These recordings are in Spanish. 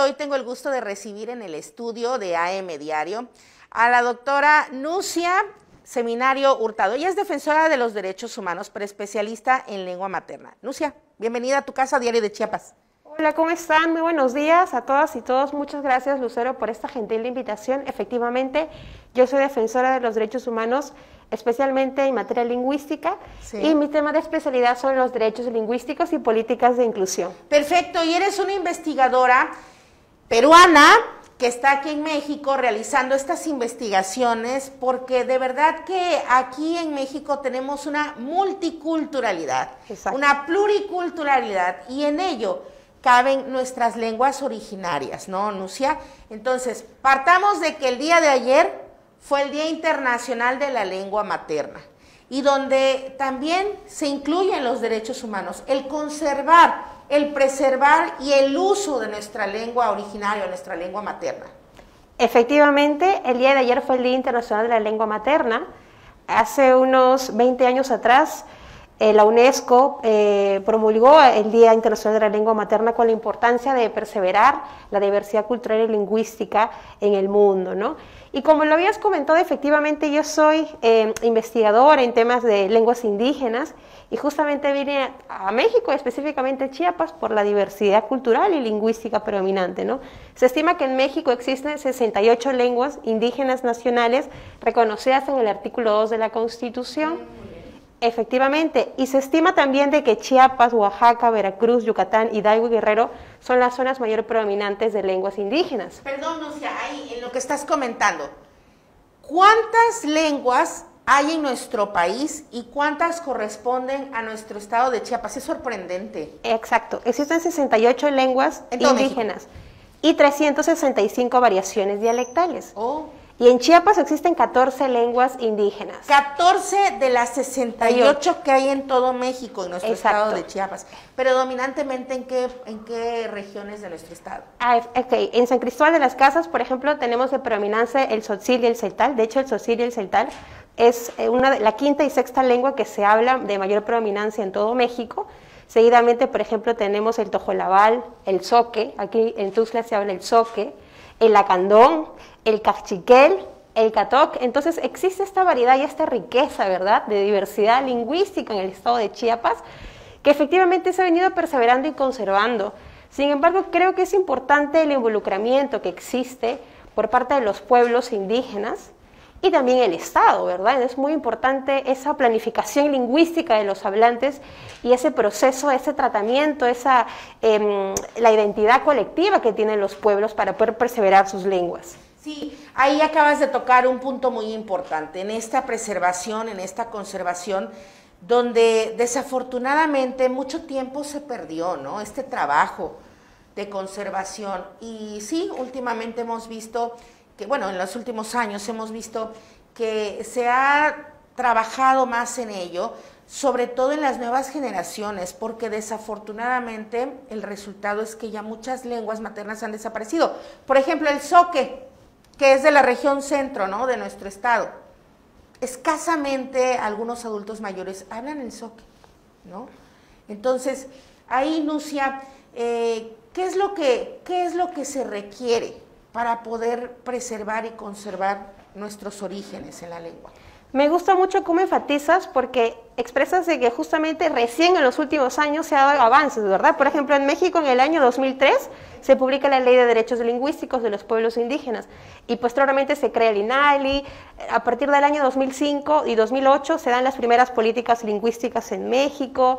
de hoy tengo el gusto de recibir en el estudio de AM Diario a la doctora Nucia Seminario Hurtado. Ella es defensora de los derechos humanos, pero especialista en lengua materna. Nucia, bienvenida a tu casa, Diario de Chiapas. Hola, ¿cómo están? Muy buenos días a todas y todos. Muchas gracias, Lucero, por esta gentil invitación. Efectivamente, yo soy defensora de los derechos humanos, especialmente en materia lingüística, y mi tema de especialidad son los derechos lingüísticos y políticas de inclusión. Perfecto, y eres una investigadora peruana que está aquí en México realizando estas investigaciones, porque de verdad que aquí en México tenemos una multiculturalidad, una pluriculturalidad, y en ello caben nuestras lenguas originarias, ¿no, Nucia? Entonces, partamos de que el día de ayer fue el Día Internacional de la Lengua Materna y donde también se incluyen los derechos humanos, el conservar, el preservar y el uso de nuestra lengua originaria, nuestra lengua materna. Efectivamente, el día de ayer fue el Día Internacional de la Lengua Materna. Hace unos 20 años atrás, eh, la UNESCO eh, promulgó el Día Internacional de la Lengua Materna con la importancia de perseverar la diversidad cultural y lingüística en el mundo. ¿no? Y como lo habías comentado, efectivamente yo soy eh, investigadora en temas de lenguas indígenas y justamente vine a, México, específicamente Chiapas, por la diversidad cultural y lingüística predominante. ¿no? Se estima que en México existen 68 lenguas indígenas nacionales reconocidas en el artículo 2 de la Constitución Efectivamente, y se estima también de que Chiapas, Oaxaca, Veracruz, Yucatán, Hidalgo y Guerrero son las zonas mayor predominantes de lenguas indígenas. Perdón, o ahí en lo que estás comentando, ¿cuántas lenguas hay en nuestro país y cuántas corresponden a nuestro estado de Chiapas? Es sorprendente. Exacto, existen 68 lenguas indígenas y 365 variaciones dialectales. Oh. Y en Chiapas existen 14 lenguas indígenas. 14 de las 68 que hay en todo México, en nuestro estado de Chiapas. Predominantemente, ¿en qué, ¿en qué regiones de nuestro estado? Ah, okay. En San Cristóbal de las Casas, por ejemplo, tenemos de predominancia el tzotzil y el celtal. De hecho, el tzotzil y el celtal es eh, una, la quinta y sexta lengua que se habla de mayor predominancia en todo México. Seguidamente, por ejemplo, tenemos el tojolabal, el zoque. Aquí en Tuxtla se habla el zoque el acandón, el cachiquel, el catoc. Entonces existe esta variedad y esta riqueza, ¿verdad?, de diversidad lingüística en el estado de Chiapas, que efectivamente se ha venido perseverando y conservando. Sin embargo, creo que es importante el involucramiento que existe por parte de los pueblos indígenas y también el Estado, ¿verdad? Es muy importante esa planificación lingüística de los hablantes y ese proceso, ese tratamiento, esa, em, la identidad colectiva que tienen los pueblos para poder perseverar sus lenguas. Sí, ahí acabas de tocar un punto muy importante, en esta preservación, en esta conservación, donde desafortunadamente mucho tiempo se perdió, ¿no? Este trabajo de conservación. Y sí, últimamente hemos visto que, bueno, en los últimos años hemos visto que se ha trabajado más en ello, sobre todo en las nuevas generaciones, porque desafortunadamente el resultado es que ya muchas lenguas maternas han desaparecido. Por ejemplo, el soque, que es de la región centro, ¿no? De nuestro estado. Escasamente algunos adultos mayores hablan el soque, ¿no? Entonces, ahí, Nucia, eh, ¿qué, es lo que, ¿qué es lo que se requiere? Para poder preservar y conservar nuestros orígenes en la lengua. Me gusta mucho cómo enfatizas porque expresas de que justamente recién en los últimos años se ha dado avances, ¿verdad? Por ejemplo, en México en el año 2003 se publica la Ley de Derechos Lingüísticos de los Pueblos Indígenas y posteriormente se crea el INALI. A partir del año 2005 y 2008 se dan las primeras políticas lingüísticas en México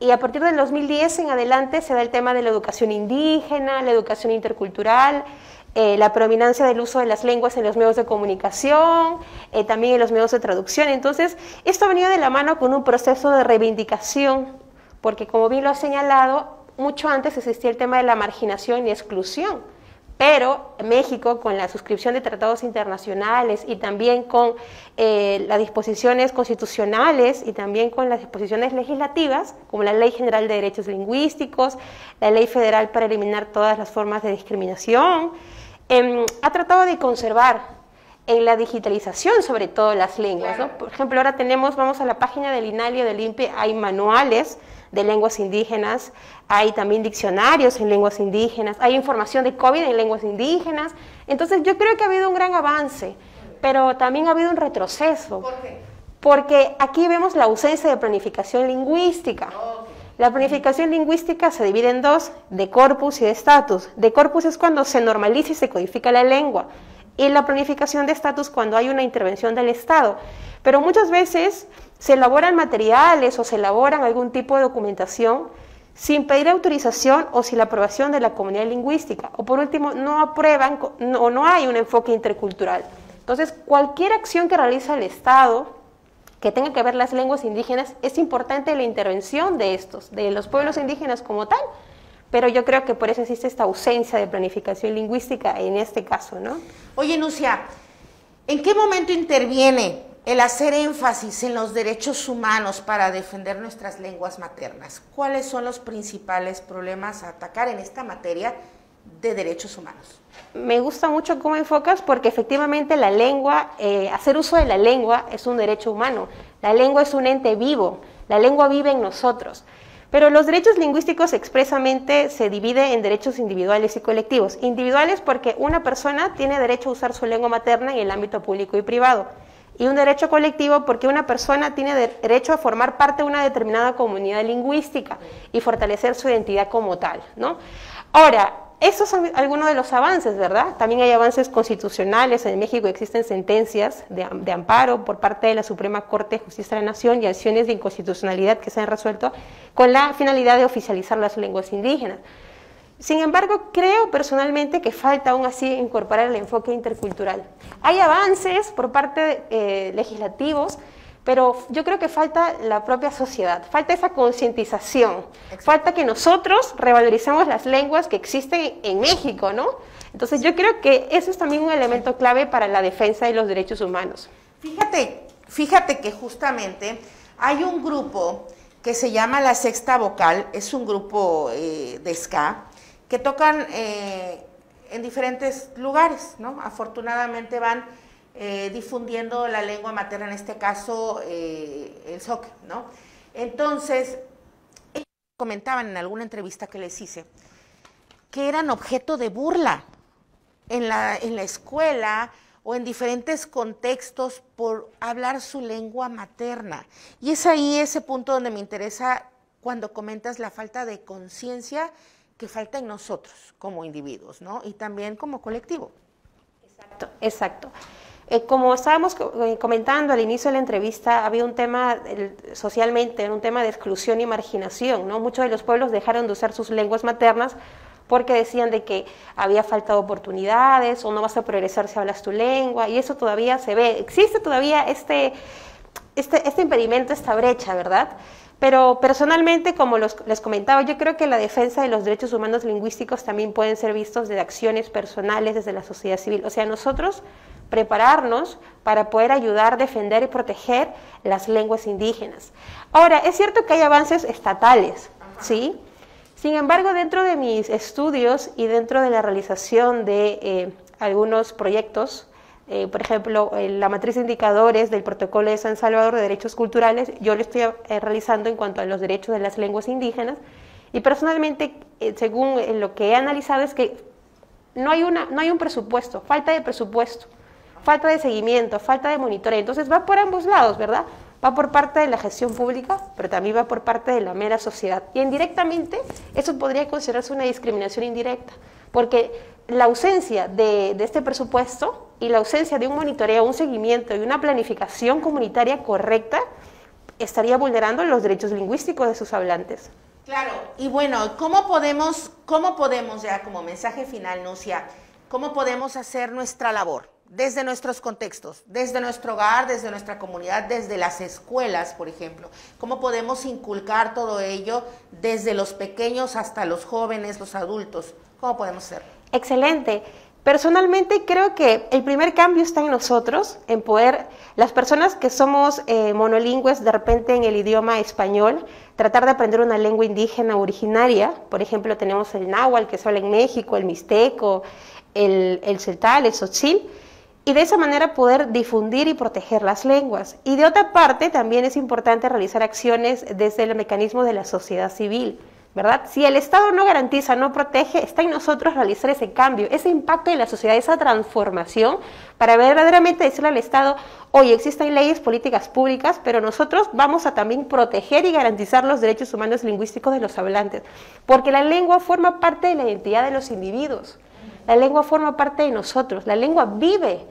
y a partir del 2010 en adelante se da el tema de la educación indígena, la educación intercultural eh, la predominancia del uso de las lenguas en los medios de comunicación, eh, también en los medios de traducción. Entonces, esto ha venido de la mano con un proceso de reivindicación, porque como bien lo ha señalado, mucho antes existía el tema de la marginación y exclusión. Pero México, con la suscripción de tratados internacionales y también con eh, las disposiciones constitucionales y también con las disposiciones legislativas, como la Ley General de Derechos Lingüísticos, la Ley Federal para eliminar todas las formas de discriminación, Em, ha tratado de conservar en la digitalización, sobre todo las lenguas. Por ejemplo, ahora tenemos, vamos a la página del INALI o del INPE, hay manuales de lenguas indígenas, hay también diccionarios en lenguas indígenas, hay información de COVID en lenguas indígenas. Entonces yo creo que ha habido un gran avance, pero también ha habido un retroceso. ¿Por qué? Porque aquí vemos la ausencia de planificación lingüística. La planificación lingüística se divide en dos, de corpus y de estatus. De corpus es cuando se normaliza y se codifica la lengua. Y la planificación de estatus cuando hay una intervención del Estado. Pero muchas veces se elaboran materiales o se elaboran algún tipo de documentación sin pedir autorización o sin la aprobación de la comunidad lingüística. O por último, no aprueban o no hay un enfoque intercultural. Entonces, cualquier acción que realiza el Estado que tenga que ver las lenguas indígenas, es importante la intervención de estos, de los pueblos indígenas como tal, pero yo creo que por eso existe esta ausencia de planificación lingüística en este caso, ¿no? Oye, Nucia, ¿en qué momento interviene el hacer énfasis en los derechos humanos para defender nuestras lenguas maternas? ¿Cuáles son los principales problemas a atacar en esta materia de derechos humanos? Me gusta mucho cómo enfocas porque efectivamente la lengua, eh, hacer uso de la lengua es un derecho humano. La lengua es un ente vivo, la lengua vive en nosotros. Pero los derechos lingüísticos expresamente se dividen en derechos individuales y colectivos. Individuales porque una persona tiene derecho a usar su lengua materna en el ámbito público y privado. Y un derecho colectivo porque una persona tiene derecho a formar parte de una determinada comunidad lingüística y fortalecer su identidad como tal. ¿no? Ahora, esos son algunos de los avances, ¿verdad? También hay avances constitucionales. En México existen sentencias de, amparo por parte de la Suprema Corte de Justicia de la Nación y acciones de inconstitucionalidad que se han resuelto con la finalidad de oficializar las lenguas indígenas. Sin embargo, creo personalmente que falta aún así incorporar el enfoque intercultural. Hay avances por parte de eh, legislativos pero yo creo que falta la propia sociedad, falta esa concientización, falta que nosotros revaloricemos las lenguas que existen en México, ¿no? Entonces yo creo que eso es también un elemento clave para la defensa de los derechos humanos. Fíjate, fíjate que justamente hay un grupo que se llama La Sexta Vocal, es un grupo eh, de ska, que tocan eh, en diferentes lugares, ¿no? Afortunadamente van eh, difundiendo la lengua materna, en este caso eh, el SOC, ¿no? Entonces, ellos comentaban en alguna entrevista que les hice que eran objeto de burla en la, en la escuela o en diferentes contextos por hablar su lengua materna. Y es ahí ese punto donde me interesa cuando comentas la falta de conciencia que falta en nosotros como individuos, ¿no? Y también como colectivo. Exacto, exacto. Eh, como estábamos eh, comentando al inicio de la entrevista, había un tema socialmente, un tema de exclusión y marginación. ¿no? Muchos de los pueblos dejaron de usar sus lenguas maternas porque decían de que había faltado oportunidades o no vas a progresar si hablas tu lengua, y eso todavía se ve. Existe todavía este, este, este impedimento, esta brecha, ¿verdad? Pero personalmente, como les comentaba, yo creo que la defensa de los derechos humanos lingüísticos también pueden ser vistos de acciones personales desde la sociedad civil. O sea, nosotros prepararnos para poder ayudar, defender y proteger las lenguas indígenas. Ahora, es cierto que hay avances estatales, ¿sí? Sin embargo, dentro de mis estudios y dentro de la realización de eh, algunos proyectos, eh, por ejemplo, la matriz de indicadores del Protocolo de San Salvador de Derechos Culturales, yo lo estoy eh, realizando en cuanto a los derechos de las lenguas indígenas, y personalmente, según lo que he analizado, es que no hay, una, no hay un presupuesto, falta de presupuesto falta de seguimiento, falta de monitoreo. Entonces va por ambos lados, ¿verdad? Va por parte de la gestión pública, pero también va por parte de la mera sociedad. Y indirectamente eso podría considerarse una discriminación indirecta, porque la ausencia de, este presupuesto y la ausencia de un monitoreo, un seguimiento y una planificación comunitaria correcta estaría vulnerando los derechos lingüísticos de sus hablantes. Claro, y bueno, ¿cómo podemos, cómo podemos ya como mensaje final, Nucia, cómo podemos hacer nuestra labor? Desde nuestros contextos, desde nuestro hogar, desde nuestra comunidad, desde las escuelas, por ejemplo. ¿Cómo podemos inculcar todo ello desde los pequeños hasta los jóvenes, los adultos? ¿Cómo podemos hacer? Excelente. Personalmente creo que el primer cambio está en nosotros, en poder, las personas que somos eh, monolingües de repente en el idioma español, tratar de aprender una lengua indígena originaria. Por ejemplo, tenemos el náhuatl que se habla en México, el mixteco, el, el celtal, el tzotzil y de esa manera poder difundir y proteger las lenguas. Y de otra parte, también es importante realizar acciones desde el mecanismo de la sociedad civil. ¿verdad? Si el Estado no garantiza, no protege, está en nosotros realizar ese cambio, ese impacto en la sociedad, esa transformación, para verdaderamente decirle al Estado, oye, existen leyes, políticas públicas, pero nosotros vamos a también proteger y garantizar los derechos humanos lingüísticos de los hablantes, porque la lengua forma parte de la identidad de los individuos, la lengua forma parte de nosotros, la lengua vive.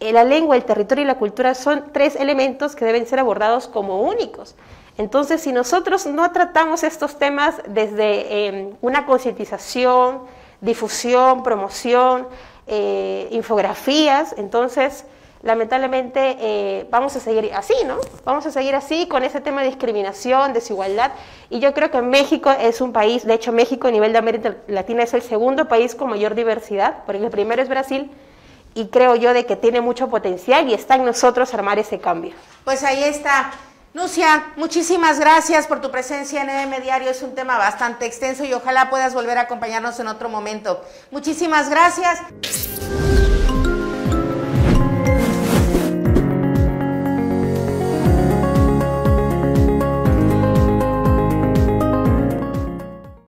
Eh, la lengua, el territorio y la cultura son tres elementos que deben ser abordados como únicos. Entonces, si nosotros no tratamos estos temas desde em, una concientización, difusión, promoción, eh, infografías, entonces lamentablemente eh, vamos a seguir así, ¿no? Vamos a seguir así con ese tema de discriminación, desigualdad. Y yo creo que México es un país, de hecho México a nivel de América Latina es el segundo país con mayor diversidad, porque el primero es Brasil, y creo yo de que tiene mucho potencial y está en nosotros armar ese cambio. Pues ahí está. Lucia, muchísimas gracias por tu presencia en EM Diario. Es un tema bastante extenso y ojalá puedas volver a acompañarnos en otro momento. Muchísimas gracias.